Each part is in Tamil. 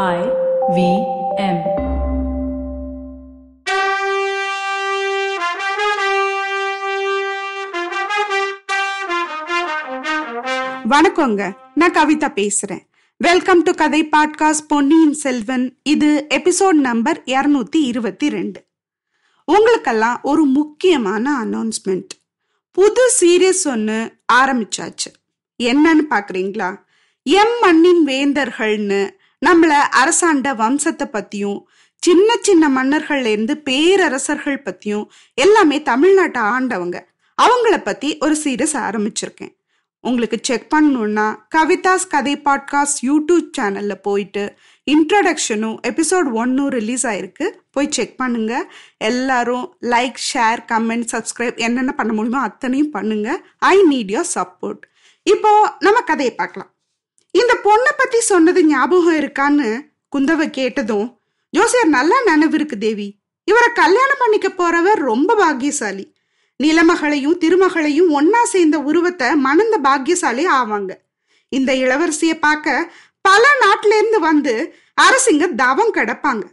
I V M. வணக்கங்க. நான் கவிதா பேசுறேன். வெல்கம் டு கதை பாட்காஸ்ட் பொன்னியின் செல்வன். இது எபிசோட் நம்பர் இருநூத்தி இருபத்தி ரெண்டு. உங்களுக்கெல்லாம் ஒரு முக்கியமான அனௌன்ஸ்மெண்ட் புது சீரியஸ் ஒன்று ஆரம்பிச்சாச்சு. என்னன்னு பாக்குறீங்களா? எம் மண்ணின் வேந்தர்கள்னு நம்மள அரசாண்ட வம்சத்தை பத்தியும் சின்ன சின்ன மன்னர்கள்ல இருந்து பேரரசர்கள் பத்தியும் எல்லாமே தமிழ்நாட்டை ஆண்டவங்க. அவங்கள பத்தி ஒரு சீரியஸ் ஆரம்பிச்சிருக்கேன். உங்களுக்கு செக் பண்ணணும்னா கவிதாஸ் கதை பாட்காஸ்ட் யூடியூப் சேனல்ல போயிட்டு இன்ட்ரடக்ஷனும் எபிசோட் ஒன்னும் ரிலீஸ் ஆயிருக்கு. போய் செக் பண்ணுங்க. எல்லாரும் லைக் ஷேர் கமெண்ட் சப்ஸ்கிரைப் என்னென்ன பண்ண முடியுமோ அத்தனையும் பண்ணுங்க. ஐ நீட் யோர் சப்போர்ட் இப்போ நம்ம கதையை பார்க்கலாம். இந்த பொண்ணை பத்தி சொன்னது ஞாபகம் இருக்கான்னு குந்தவை கேட்டதும் ஜோசியர் நல்லா நினைவு இருக்கு தேவி. இவரை கல்யாணம் பண்ணிக்க போறவர் ரொம்ப பாக்கியசாலி. நிலமகளையும் திருமகளையும் ஒன்னா சேர்ந்த உருவத்தை மணந்த பாக்கியசாலி ஆவாங்க. இந்த இளவரசிய பார்க்க பல நாட்டில இருந்து வந்து அரசிங்க தவம் கிடப்பாங்க.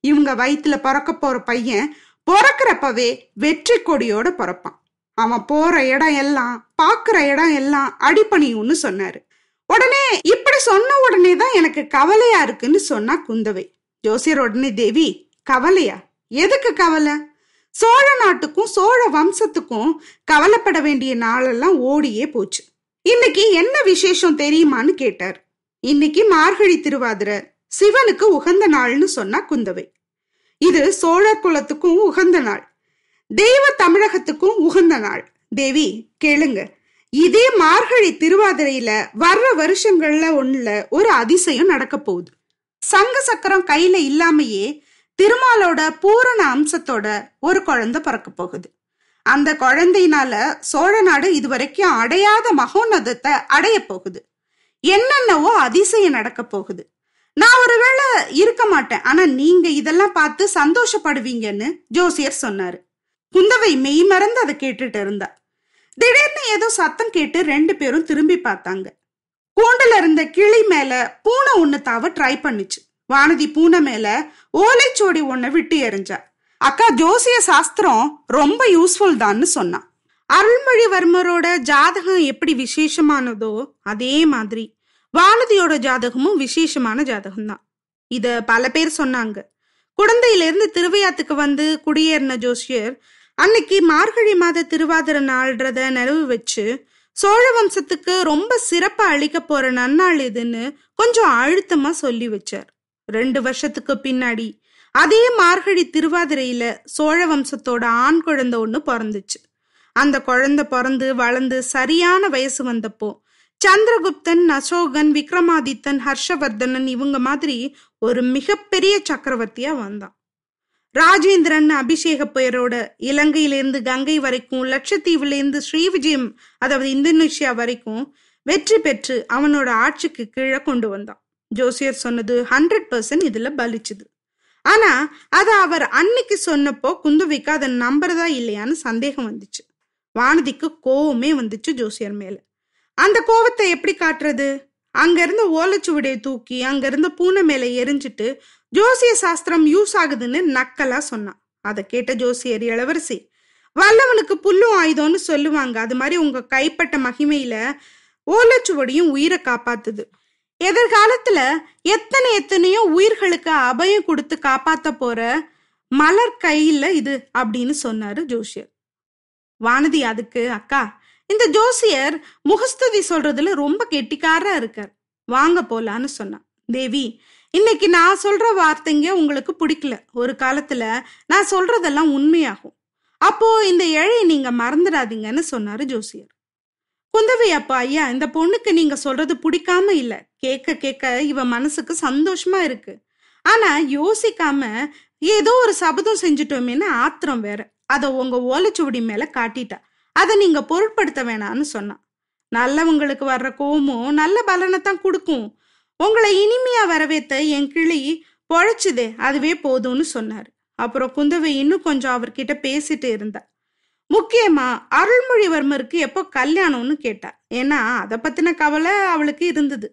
இவங்க வயிற்றுல பிறக்க போற பையன் பிறக்கிறப்பவே வெற்றி கொடியோட பிறப்பான். அவன் போற இடம் எல்லாம் பாக்குற இடம் எல்லாம் அடிப்பணியும்னு சொன்னாரு. உடனே இப்படி சொன்ன உடனே தான் எனக்கு கவலையா இருக்குன்னு சொன்னா குந்தவை. ஜோசியர் உடனே தேவி கவலையா? எதுக்கு கவலை? சோழ நாட்டுக்கும் சோழ வம்சத்துக்கும் கவலைப்பட வேண்டிய நாளெல்லாம் ஓடியே போச்சு. இன்னைக்கு என்ன விசேஷம் தெரியுமான்னு கேட்டார். இன்னைக்கு மார்கழி திருவாதிரை சிவனுக்கு உகந்த நாள்னு சொன்னா குந்தவை. இது சோழர் குலத்துக்கும் உகந்த நாள். தெய்வ தமிழகத்துக்கும் உகந்த நாள். தேவி கேளுங்க. இதே மார்கழி திருவாதிரையில வர்ற வருஷங்கள்ல ஒண்ணுல ஒரு அதிசயம் நடக்க போகுது. சங்க சக்கரம் கையில இல்லாமையே திருமாலோட பூரண அம்சத்தோட ஒரு குழந்தை பிறக்க போகுது. அந்த குழந்தையினால சோழ நாடு இதுவரைக்கும் அடையாத மகோன்னதத்தை அடைய போகுது. என்னென்னவோ அதிசயம் நடக்க போகுது. நான் ஒருவேளை இருக்க மாட்டேன் ஆனா நீங்க இதெல்லாம் பார்த்து சந்தோஷப்படுவீங்கன்னு ஜோசியர் சொன்னாரு. குந்தவை மெய் மறந்து அதை கேட்டுட்டு இருந்தா. திடீர்னு ஏதோ சத்தம் கேட்டு ரெண்டு பேரும் திரும்பி பார்த்தாங்க. கூண்டுல இருந்த கிளி மேல பூனை ஒண்ணு தாவ ட்ரை பண்ணுச்சு. வானதி பூனை மேல ஓலைச்சோடி ஒன்ன விட்டு எறிஞ்சா. அக்கா ஜோசிய சாஸ்திரம் ரொம்ப யூஸ்ஃபுல் தான்னு சொன்னான் அருள்மொழிவர்மரோட ஜாதகம் எப்படி விசேஷமானதோ அதே மாதிரி வானதியோட ஜாதகமும் விசேஷமான ஜாதகம் தான் இத பல பேர் சொன்னாங்க. குழந்தையிலிருந்து திருவையாத்துக்கு வந்து குடியேறின ஜோசியர் அன்னைக்கு மார்கழி மாத திருவாதிர நாள்ன்றத நினைவு வச்சு சோழ வம்சத்துக்கு ரொம்ப சிறப்பா அளிக்க போற நன்னாள் இதுன்னு கொஞ்சம் அழுத்தமா சொல்லி வச்சார். ரெண்டு வருஷத்துக்கு பின்னாடி அதே மார்கழி திருவாதிரையில சோழ வம்சத்தோட ஆண் குழந்தை ஒண்ணு பிறந்துச்சு. அந்த குழந்தை பிறந்து வளர்ந்து சரியான வயசு வந்தப்போ சந்திரகுப்தன் அசோகன் விக்ரமாதித்தன் ஹர்ஷவர்தனன் இவங்க மாதிரி ஒரு மிகப்பெரிய சக்கரவர்த்தியா வந்தான். ராஜேந்திரன் அபிஷேக பெயரோட இலங்கையிலிருந்து கங்கை வரைக்கும் லட்சத்தீவுலேருந்து ஸ்ரீவிஜயம் அதாவது இந்தோனேஷியா வரைக்கும் வெற்றி பெற்று அவனோட ஆட்சிக்கு கீழே கொண்டு வந்தான். ஜோசியர் சொன்னது ஹண்ட்ரட் பர்சன்ட் இதுல பலிச்சுது. ஆனா அதை அவர் அன்னைக்கு சொன்னப்போ குந்துவிக்கு அதை நம்புறதா இல்லையான்னு சந்தேகம் வந்துச்சு. வானதிக்கு கோவமே வந்துச்சு ஜோசியர் மேல. அந்த கோவத்தை எப்படி காட்டுறது? அங்கேருந்து ஓலைச்சுவடியை தூக்கி அங்கேருந்து பூனை மேல எரிஞ்சிட்டு ஜோசிய சாஸ்திரம் யூஸ் ஆகுதுன்னு நக்கலா சொன்னான். அதை கேட்ட ஜோசியர் இளவரசி வல்லவனுக்கு புல்லும் ஆயுதம்னு சொல்லுவாங்க. அது மாதிரி உங்க கைப்பட்ட மகிமையில ஓலைச்சுவடியும் உயிரை காப்பாத்துது. எதிர்காலத்துல எத்தனை எத்தனையோ உயிர்களுக்கு அபயம் கொடுத்து காப்பாத்த போற மலர் கையில இது அப்படின்னு சொன்னாரு ஜோஷியர் வானதி அதுக்கு அக்கா இந்த ஜோசியர் முகஸ்துதி சொல்றதுல ரொம்ப கெட்டிக்காரா இருக்கார். வாங்க போலான்னு சொன்னான் தேவி இன்னைக்கு நான் சொல்ற வார்த்தைங்க உங்களுக்கு பிடிக்கல. ஒரு காலத்துல நான் சொல்றதெல்லாம் உண்மையாகும். அப்போ இந்த ஏழை நீங்க மறந்துடாதீங்கன்னு சொன்னாரு ஜோசியர். குந்தவை அப்பா ஐயா இந்த பொண்ணுக்கு நீங்க சொல்றது பிடிக்காம இல்ல. கேட்க கேட்க இவ மனசுக்கு சந்தோஷமா இருக்கு. ஆனா யோசிக்காம ஏதோ ஒரு சபதம் செஞ்சுட்டோமேன்னு ஆத்திரம் வேற. அதை உங்க ஓலைச்சுவடி மேல காட்டிட்டா. அதை நீங்க பொருட்படுத்த வேணாம்னு சொன்னான். நல்லவங்களுக்கு வர்ற கோவமும் நல்ல பலனை தான் கொடுக்கும். உங்களை இனிமையா வரவேத்த என் கிளி பொழைச்சுதே அதுவே போதும்னு சொன்னார். அப்புறம் குந்தவை இன்னும் கொஞ்சம் அவர்கிட்ட பேசிட்டு இருந்தா. முக்கியமா அருள்மொழிவர்மருக்கு எப்போ கல்யாணம்னு கேட்டா. ஏன்னா அதை பத்தின கவலை அவளுக்கு இருந்தது.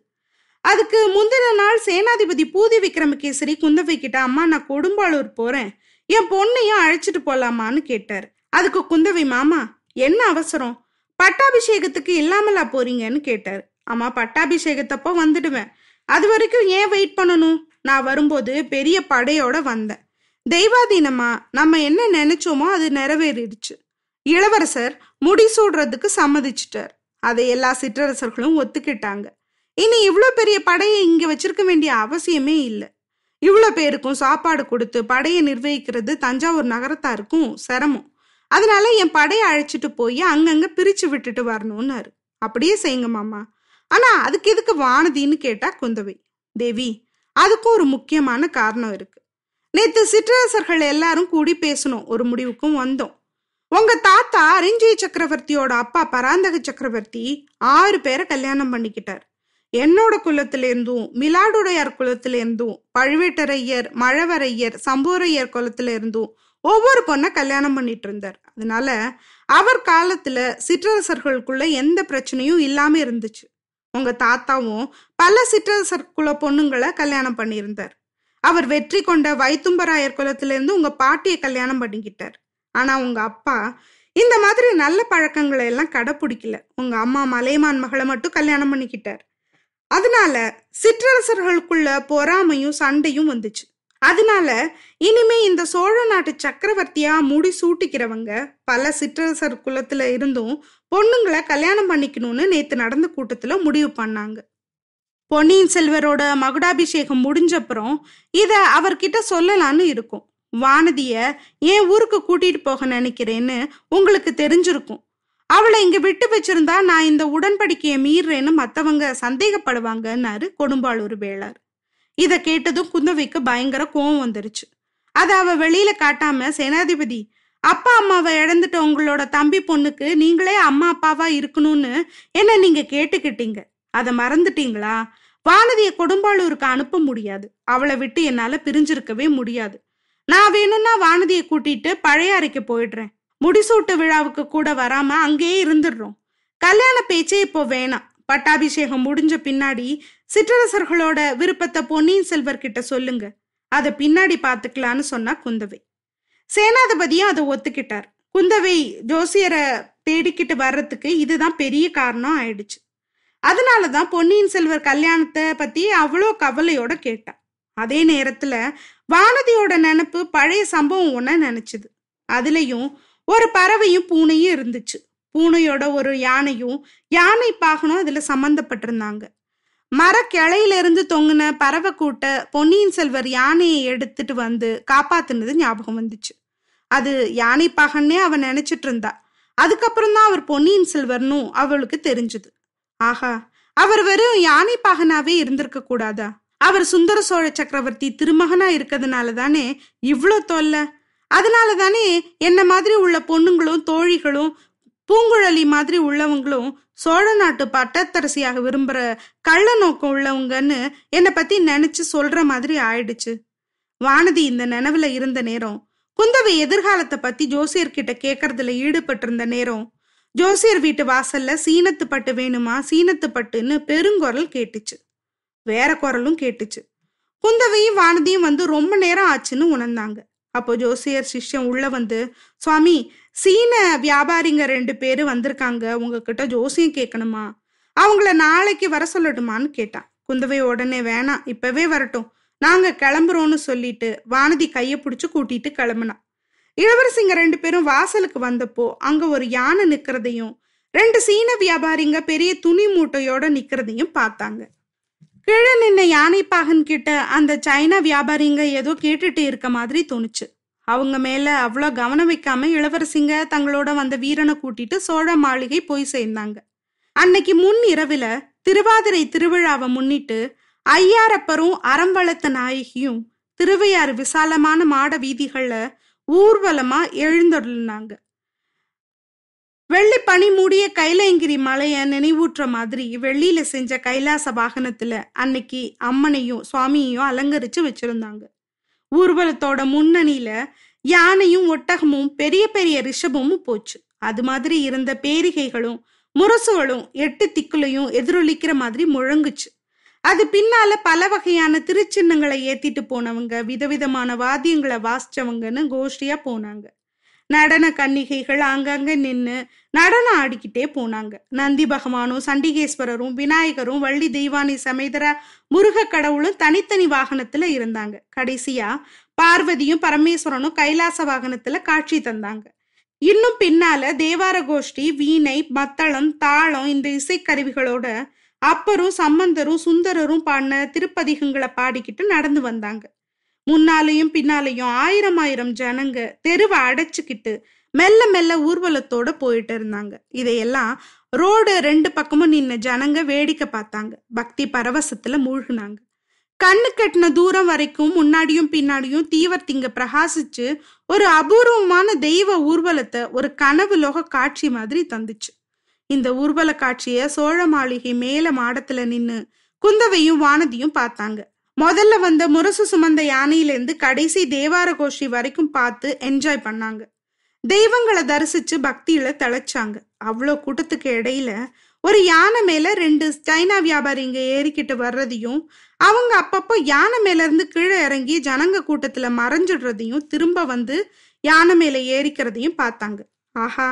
அதுக்கு முந்தின நாள் சேனாதிபதி பூதி விக்ரமகேசரி குந்தவை கிட்ட அம்மா நான் கொடும்பாளூர் போறேன். என் பொண்ணையும் அழைச்சிட்டு போலாமான்னு கேட்டார். அதுக்கு குந்தவை மாமா என்ன அவசரம்? பட்டாபிஷேகத்துக்கு இல்லாமலா போறீங்கன்னு கேட்டார். அம்மா பட்டாபிஷேகத்தப்போ வந்துடுவேன். அது வரைக்கும் ஏன் வெயிட் பண்ணணும்? நான் வரும்போது பெரிய படையோட வந்தேன். தெய்வாதீனமா நம்ம என்ன நினைச்சோமோ அது நிறைவேறிடுச்சு. இளவரசர் முடிசூடுறதுக்கு சம்மதிச்சிட்டார். அதை எல்லா சிற்றரசர்களும் ஒத்துக்கிட்டாங்க. இனி இவ்வளோ பெரிய படையை இங்க வச்சிருக்க வேண்டிய அவசியமே இல்லை. இவ்வளோ பேருக்கும் சாப்பாடு கொடுத்து படையை நிர்வகிக்கிறது தஞ்சாவூர் நகரத்தாருக்கும் சிரமம். அதனால என் படையை அழைச்சிட்டு போய் அங்கங்க பிரிச்சு விட்டுட்டு வரணும்னாரு. அப்படியே செய்யுங்க மாமா. ஆனா அதுக்கு எதுக்கு வானதின்னு கேட்டா குந்தவை. தேவி அதுக்கும் ஒரு முக்கியமான காரணம் இருக்கு. நேத்து சிற்றரசர்கள் எல்லாரும் கூடி பேசணும் ஒரு முடிவுக்கும் வந்தோம். உங்க தாத்தா அரிஞ்சய சக்கரவர்த்தியோட அப்பா பராந்தக சக்கரவர்த்தி ஆறு பேரை கல்யாணம் பண்ணிக்கிட்டார். என்னோட குலத்திலேருந்தும் மிலாடுடையார் குலத்திலேருந்தும் பழுவேட்டரையர் மழவரையர் சம்பூரையர் குலத்திலேருந்தும் ஒவ்வொரு பொண்ணை கல்யாணம் பண்ணிட்டு இருந்தார். அதனால அவர் காலத்துல சிற்றரசர்களுக்குள்ள எந்த பிரச்சனையும் இல்லாம இருந்துச்சு. உங்க தாத்தாவும் பல சிற்றரசர்குல பொண்ணுங்களை கல்யாணம் பண்ணியிருந்தார். அவர் வெற்றி கொண்ட வைத்தும்பராயர் குலத்துல இருந்து உங்க பாட்டியை கல்யாணம் பண்ணிக்கிட்டார். ஆனா உங்க அப்பா இந்த மாதிரி நல்ல பழக்கங்களை எல்லாம் கடைப்பிடிக்கல. உங்க அம்மா மலையமான் மகளை மட்டும் கல்யாணம் பண்ணிக்கிட்டார். அதனால சிற்றரசர்களுக்குள்ள பொறாமையும் சண்டையும் வந்துச்சு. அதனால இனிமே இந்த சோழ நாட்டு சக்கரவர்த்தியா முடி சூட்டிக்கிறவங்க பல சிற்றரசர் குலத்துல இருந்தும் பொண்ணுங்களை கல்யாணம் பண்ணிக்கணும்னு நேத்து நடந்த கூட்டத்துல முடிவு பண்ணாங்க. பொன்னியின் செல்வரோட மகுடாபிஷேகம் முடிஞ்சப்புறம் இத அவர்கிட்ட சொல்லலான்னு இருக்கும். வானதிய ஏன் ஊருக்கு கூட்டிட்டு போக நினைக்கிறேன்னு உங்களுக்கு தெரிஞ்சிருக்கும். அவளை இங்க விட்டு வச்சிருந்தா நான் இந்த உடன்படிக்கையை மீறேன்னு மத்தவங்க சந்தேகப்படுவாங்கன்னாரு கொடும்பாளூர் வேளார். இதை கேட்டதும் குந்தவைக்கு பயங்கர கோவம் வந்துருச்சு. அதை அவ வெளியில காட்டாம சேனாதிபதி அப்பா அம்மாவை இழந்துட்ட உங்களோட தம்பி பொண்ணுக்கு நீங்களே அம்மா அப்பாவா இருக்கணும்னு என்ன நீங்க கேட்டுக்கிட்டீங்க? அதை மறந்துட்டீங்களா? வானதியை கொடும்பாளூருக்கு அனுப்ப முடியாது. அவளை விட்டு என்னால பிரிஞ்சிருக்கவே முடியாது. நான் வேணும்னா வானதியை கூட்டிட்டு பழைய அறைக்கு போயிடுறேன். முடிசூட்டு விழாவுக்கு கூட வராம அங்கேயே இருந்துடுறோம். கல்யாண பேச்சே இப்போ வேணாம். பட்டாபிஷேகம் முடிஞ்ச பின்னாடி சிற்றரசர்களோட விருப்பத்தை பொன்னியின் செல்வர் கிட்ட சொல்லுங்க. அதை பின்னாடி பாத்துக்கலான்னு சொன்னா குந்தவை. சேனாதிபதியும் அதை ஒத்துக்கிட்டார். குந்தவை ஜோசியரை தேடிக்கிட்டு வர்றதுக்கு இதுதான் பெரிய காரணம் ஆயிடுச்சு. அதனாலதான் பொன்னியின் செல்வர் கல்யாணத்தை பத்தி அவ்வளோ கவலையோட கேட்டா. அதே நேரத்துல வானதியோட நினப்பு பழைய சம்பவம் ஒன்ன நினைச்சுது. அதுலயும் ஒரு பறவையும் பூனையும் இருந்துச்சு. பூனையோட ஒரு யானையும் யானை பாகனும் அதுல சம்மந்தப்பட்டிருந்தாங்க மர கிளையிலிருந்து தொங்கின பறவை கூட்ட பொன்னியின் செல்வர் யானையை எடுத்துட்டு வந்து காப்பாத்துனது ஞாபகம் வந்துச்சு. அது யானை பாகன்னே அவன் நினைச்சிட்டு இருந்தா. அதுக்கப்புறம் தான் அவர் பொன்னியின் செல்வர்னும் அவளுக்கு தெரிஞ்சது. ஆஹா அவர் வெறும் யானை பாகனாவே இருந்திருக்க கூடாதா? அவர் சுந்தர சோழ சக்கரவர்த்தி திருமகனா இருக்கிறதுனால தானே இவ்வளோ தொல்லை? அதனால தானே என்ன மாதிரி உள்ள பொண்ணுங்களும் தோழிகளும் பூங்குழலி மாதிரி உள்ளவங்களும் சோழ நாட்டு பட்டத்தரசியாக விரும்புற கள்ள நோக்கம் உள்ளவங்கன்னு என்னை பத்தி நினைச்சு சொல்ற மாதிரி ஆயிடுச்சு. வானதி இந்த நினைவுல இருந்த நேரம் குந்தவை எதிர்காலத்தை பத்தி ஜோசியர்கிட்ட கேட்கறதுல ஈடுபட்டிருந்த நேரம் ஜோசியர் வீட்டு வாசல்ல சீனத்து பட்டு வேணுமா சீனத்து பட்டுன்னு பெருங்குரல் கேட்டுச்சு. வேற குரலும் கேட்டுச்சு. குந்தவையும் வானதியும் வந்து ரொம்ப நேரம் ஆச்சுன்னு உணர்ந்தாங்க. அப்போ ஜோசியர் சிஷ்யம் உள்ள வந்து சுவாமி சீன வியாபாரிங்க ரெண்டு பேரு வந்திருக்காங்க உங்ககிட்ட ஜோசியம் கேட்கணுமா அவங்கள நாளைக்கு வர சொல்லட்டுமான்னு கேட்டான். குந்தவை உடனே வேணாம் இப்பவே வரட்டும். நாங்க கிளம்புறோம்னு சொல்லிட்டு வானதி கைய பிடிச்சு கூட்டிட்டு கிளம்புனான். இளவரசிங்க ரெண்டு பேரும் வாசலுக்கு வந்தப்போ அங்க ஒரு யானை நிக்கிறதையும் ரெண்டு சீன வியாபாரிங்க பெரிய துணி மூட்டையோட நிக்கிறதையும் பார்த்தாங்க. கீழே நின்ன யானைப்பாகன் கிட்ட அந்த சைனா வியாபாரிங்க ஏதோ கேட்டுட்டு இருக்க மாதிரி தோணுச்சு. அவங்க மேல அவ்வளோ கவனம் வைக்காம இளவரசிங்க தங்களோட வந்த வீரனை கூட்டிட்டு சோழ மாளிகை போய் சேர்ந்தாங்க. அன்னைக்கு முன் இரவுல திருவாதிரை திருவிழாவை முன்னிட்டு ஐயாரப்பரும் அறம் வளர்த்த நாயகியும் திருவையாறு விசாலமான மாட வீதிகளில் ஊர்வலமா எழுந்தொருளினாங்க. வெள்ளி பனி மூடிய கைலங்கிரி மலைய நினைவூற்ற மாதிரி வெள்ளியில செஞ்ச கைலாச வாகனத்துல அன்னைக்கு அம்மனையும் சுவாமியையும் அலங்கரிச்சு வச்சிருந்தாங்க. ஊர்வலத்தோட முன்னணியில யானையும் ஒட்டகமும் பெரிய பெரிய ரிஷபமும் போச்சு. அது மாதிரி இருந்த பேரிகைகளும் முரசுகளும் எட்டு திக்குலையும் எதிரொலிக்கிற மாதிரி முழங்குச்சு. அது பின்னால பல வகையான திருச்சின்னங்களை ஏத்திட்டு போனவங்க விதவிதமான வாத்தியங்களை வாசிச்சவங்கன்னு கோஷ்டியா போனாங்க. நடன கன்னிகைகள் அங்கங்க நின்று நடனம் ஆடிக்கிட்டே போனாங்க. நந்தி பகவானும் சண்டிகேஸ்வரரும் விநாயகரும் வள்ளி தெய்வானி சமேதரா முருக கடவுளும் தனித்தனி வாகனத்துல இருந்தாங்க. கடைசியா பார்வதியும் பரமேஸ்வரனும் கைலாச வாகனத்துல காட்சி தந்தாங்க. இன்னும் பின்னால தேவார கோஷ்டி வீணை மத்தளம் தாளம் இந்த இசைக்கருவிகளோட அப்பரும் சம்பந்தரும் சுந்தரரும் பாடின திருப்பதிகங்களை பாடிக்கிட்டு நடந்து வந்தாங்க. முன்னாலையும் பின்னாலையும் ஆயிரம் ஆயிரம் ஜனங்க தெருவை அடைச்சுக்கிட்டு மெல்ல மெல்ல ஊர்வலத்தோட போயிட்டு இருந்தாங்க. இதையெல்லாம் ரோடு ரெண்டு பக்கமும் நின்ன ஜனங்க வேடிக்கை பார்த்தாங்க. பக்தி பரவசத்துல மூழ்கினாங்க. கண்ணு கட்டின தூரம் வரைக்கும் முன்னாடியும் பின்னாடியும் தீவர்த்திங்க பிரகாசிச்சு ஒரு அபூர்வமான தெய்வ ஊர்வலத்தை ஒரு கனவு லோக காட்சி மாதிரி தந்துச்சு. இந்த ஊர்வல காட்சிய சோழ மாளிகை மேல மாடத்துல நின்னு குந்தவையும் வானதியும் பார்த்தாங்க. முதல்ல வந்த முரசு சுமந்த யானையிலேருந்து கடைசி தேவார கோஷி வரைக்கும் பார்த்து என்ஜாய் பண்ணாங்க. தெய்வங்களை தரிசிச்சு பக்தியில தழைச்சாங்க அவ்வளோ கூட்டத்துக்கு இடையில ஒரு யானை மேல ரெண்டு சைனா வியாபாரிங்க ஏறிக்கிட்டு வர்றதையும் அவங்க அப்பப்போ யானை மேல இருந்து கீழே இறங்கி ஜனங்க கூட்டத்துல மறைஞ்சிடுறதையும் திரும்ப வந்து யானை மேல ஏறிக்கிறதையும் பார்த்தாங்க. ஆஹா!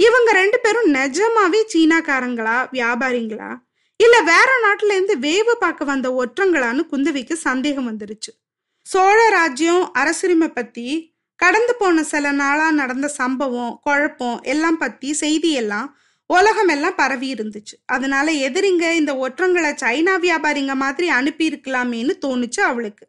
இவங்க ரெண்டு பேரும் நிஜமாவே சீனாக்காரங்களா வியாபாரிங்களா? இல்ல வேற நாட்டுல இருந்து வேவு பார்க்க வந்த ஒற்றங்களான்னு குந்தவிக்கு சந்தேகம் வந்துருச்சு. சோழ ராஜ்யம் அரசுரிமை பத்தி கடந்து போன சில நாளா நடந்த சம்பவம் குழப்பம் எல்லாம் பத்தி செய்தி எல்லாம் உலகம் எல்லாம் பரவி இருந்துச்சு. அதனால எதிரிங்க இந்த ஒற்றங்களை சைனா வியாபாரிங்க மாதிரி அனுப்பி இருக்கலாமேன்னு தோணுச்சு அவளுக்கு.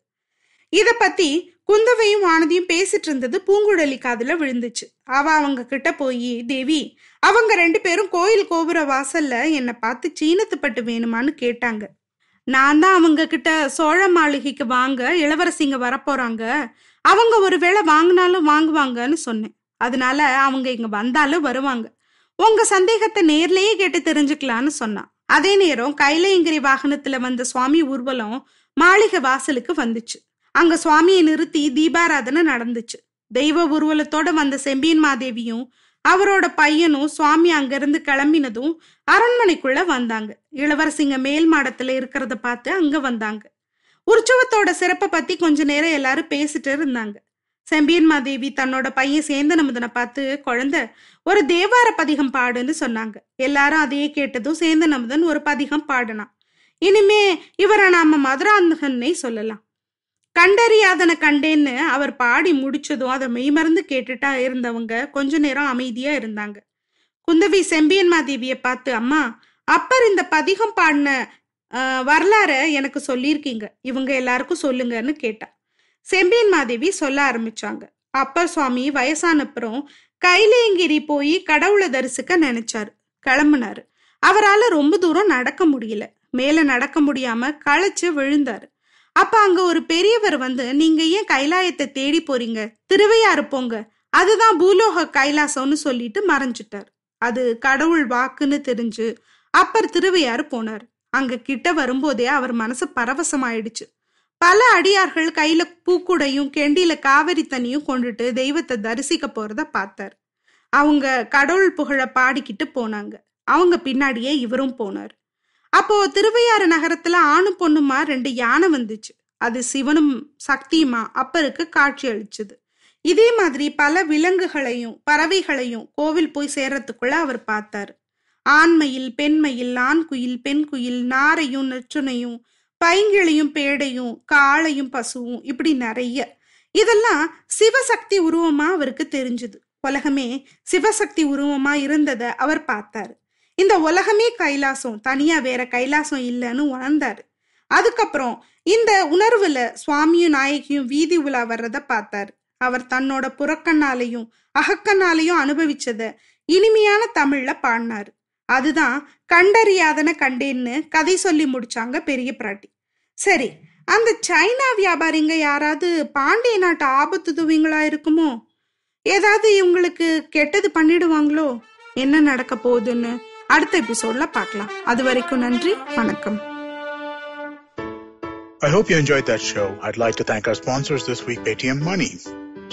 இத பத்தி குந்தவையும் வானதியும் பேசிட்டு இருந்தது பூங்குழலி காதுல விழுந்துச்சு. அவ அவங்க கிட்ட போய் தேவி அவங்க ரெண்டு பேரும் கோயில் கோபுர வாசல்ல என்னை பார்த்து சீனத்துப்பட்டு வேணுமான்னு கேட்டாங்க. நான் தான் அவங்க கிட்ட சோழ மாளிகைக்கு வாங்க இளவரசிங்க வரப்போறாங்க. அவங்க ஒருவேளை வாங்கினாலும் வாங்குவாங்கன்னு சொன்னேன். அதனால அவங்க இங்க வந்தாலும் வருவாங்க. உங்க சந்தேகத்தை நேர்லயே கேட்டு தெரிஞ்சுக்கலான்னு சொன்னான். அதே நேரம் கைலையங்கிரி வாகனத்துல வந்த சுவாமி ஊர்வலம் மாளிகை வாசலுக்கு வந்துச்சு. அங்க சுவாமியை நிறுத்தி தீபாராதனை நடந்துச்சு. தெய்வ ஊர்வலத்தோட வந்த செம்பியன் மாதேவியும் அவரோட பையனும் சுவாமி அங்கிருந்து கிளம்பினதும் அரண்மனைக்குள்ள வந்தாங்க. இளவரசிங்க மேல் மாடத்துல இருக்கிறத பார்த்து அங்க வந்தாங்க. உற்சவத்தோட சிறப்பை பத்தி கொஞ்ச நேரம் எல்லாரும் பேசிட்டு இருந்தாங்க. செம்பியன் மாதேவி தன்னோட பையன் சேந்தன் அமுதனை பார்த்து குழந்த ஒரு தேவார பதிகம் பாடுன்னு சொன்னாங்க. எல்லாரும் அதையே கேட்டதும் சேந்தன் அமுதன் ஒரு பதிகம் பாடினான். இனிமே இவரை நாம மதுராந்தகன்னே சொல்லலாம். கண்டறியாதன கண்டேன்னு அவர் பாடி முடிச்சதும் அதை மெய்மறந்து கேட்டுட்டா இருந்தவங்க கொஞ்ச நேரம் அமைதியா இருந்தாங்க. குந்தவி செம்பியன் மாதேவிய பார்த்து அம்மா அப்பர் இந்த பதிகம் பாடின வரலாற எனக்கு சொல்லியிருக்கீங்க. இவங்க எல்லாருக்கும் சொல்லுங்கன்னு கேட்டா. செம்பியன் மாதேவி சொல்ல ஆரம்பிச்சாங்க. அப்பர் சுவாமி வயசானப்புறம் கைலேங்கிரி போய் கடவுளை தரிசிக்க நினைச்சாரு. கிளம்புனாரு. அவரால் ரொம்ப தூரம் நடக்க முடியல. மேல நடக்க முடியாம களைச்சு விழுந்தாரு. அப்ப அங்க ஒரு பெரியவர் வந்து நீங்க ஏன் கைலாயத்தை தேடி போறீங்க? திருவையாறு போங்க. அதுதான் பூலோக கைலாசம்னு சொல்லிட்டு மறைஞ்சிட்டார். அது கடவுள் வாக்குன்னு தெரிஞ்சு அப்பர் திருவையாறு போனார். அங்க கிட்ட வரும்போதே அவர் மனசு பரவசமாயிடுச்சு. பல அடியார்கள் கையில பூக்குடையும் கெண்டியில காவிரி தண்ணியும் கொண்டுட்டு தெய்வத்தை தரிசிக்க போறத பார்த்தார். அவங்க கடவுள் புகழ பாடிக்கிட்டு போனாங்க. அவங்க பின்னாடியே இவரும் போனார். அப்போ திருவையாறு நகரத்துல ஆணும் பொண்ணுமா ரெண்டு யானை வந்துச்சு. அது சிவனும் சக்தியுமா அப்பருக்கு காட்சி அளிச்சது. இதே மாதிரி பல விலங்குகளையும் பறவைகளையும் கோவில் போய் சேர்றதுக்குள்ள அவர் பார்த்தாரு. ஆண்மையில் பெண்மையில் ஆண் குயில் பெண் குயில் நாரையும் நச்சுனையும் பைங்கிளையும் பேடையும் காளையும் பசுவும் இப்படி நிறைய. இதெல்லாம் சிவசக்தி உருவமா அவருக்கு தெரிஞ்சுது. உலகமே சிவசக்தி உருவமா இருந்ததை அவர் பார்த்தாரு. இந்த உலகமே கைலாசம் தனியா வேற கைலாசம் இல்லைன்னு உணர்ந்தாரு. அதுக்கப்புறம் இந்த உணர்வுல சுவாமியும் நாயகியும் வீதி உலா வர்றத பார்த்தாரு. அவர் தன்னோட புறக்கண்ணாலையும் அகக்கண்ணாலையும் அனுபவிச்சத இனிமையான தமிழ்ல பாடினாரு. அதுதான் கண்டறியாதன கண்டேன்னு கதை சொல்லி முடிச்சாங்க பெரிய பிராட்டி. சரி அந்த சைனா வியாபாரிங்க யாராவது பாண்டிய நாட்டு ஆபத்து துவீங்களா இருக்குமோ? ஏதாவது இவங்களுக்கு கெட்டது பண்ணிடுவாங்களோ? என்ன நடக்க போகுதுன்னு? அடுத்த எபிசோட்ல பார்க்கலாம் அது வரைக்கும் நன்றி வணக்கம் I hope you enjoyed that show. I'd like to thank our sponsors this week, Paytm Money.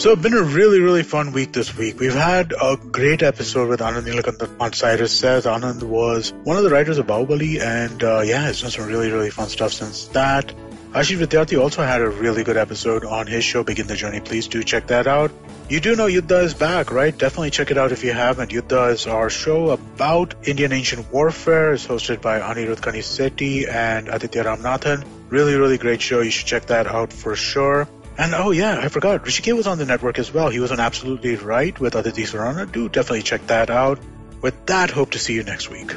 So it's been a really, really fun week this week. We've had a great episode with Anand Nilakantha on Cyrus Says. Anand was one of the writers of Bahubali and uh, yeah, he's done some really, really fun stuff since that. Ashish Vidyarthi also had a really good episode on his show, Begin the Journey. Please do check that out. You do know Yuddha is back, right? Definitely check it out if you haven't. Yuddha is our show about Indian ancient warfare. It's hosted by Anirudh Kanisetti and Aditya Ramnathan. Really, really great show. You should check that out for sure. And oh yeah, I forgot. Rishikesh was on the network as well. He was on Absolutely Right with Aditi Sarana. Do definitely check that out. With that, hope to see you next week.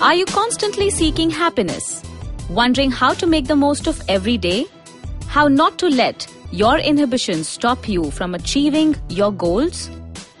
Are you constantly seeking happiness? Wondering how to make the most of every day? How not to let your inhibitions stop you from achieving your goals?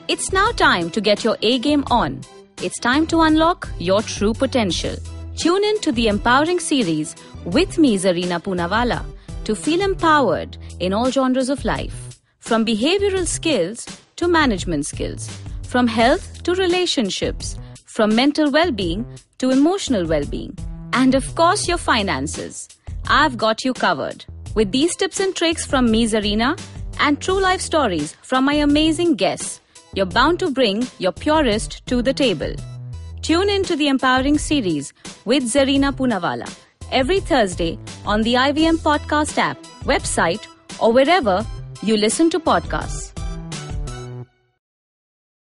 It's now time to get your A game on. It's time to unlock your true potential. Tune in to the Empowering series with me, Zarina Poonawalla, to feel empowered in all genres of life. From behavioral skills to management skills, from health to relationships, from mental well being to emotional well being, and of course, your finances. I've got you covered. With these tips and tricks from me, Zarina, and true life stories from my amazing guests, you're bound to bring your purest to the table. Tune in to the Empowering series with Zarina Punavala every Thursday on the IVM Podcast app, website, or wherever you listen to podcasts.